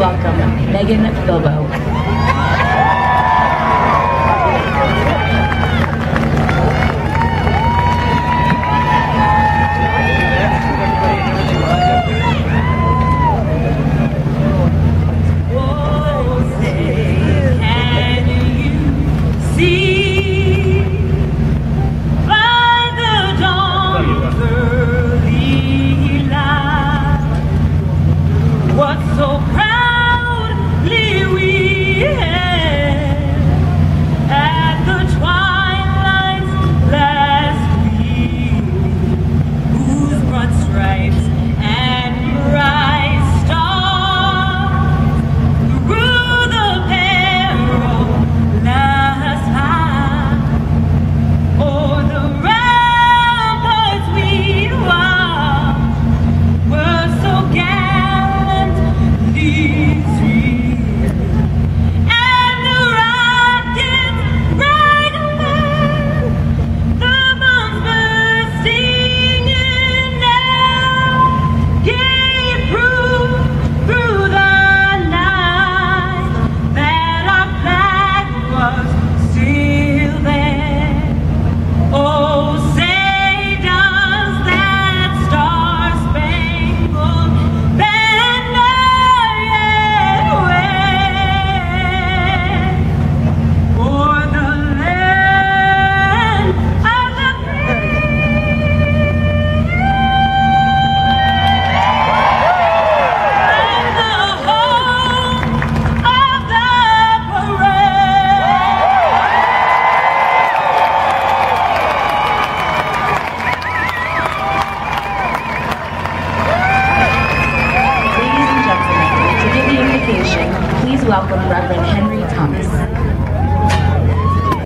welcome Megan Bilbo. Welcome Reverend Henry Thomas.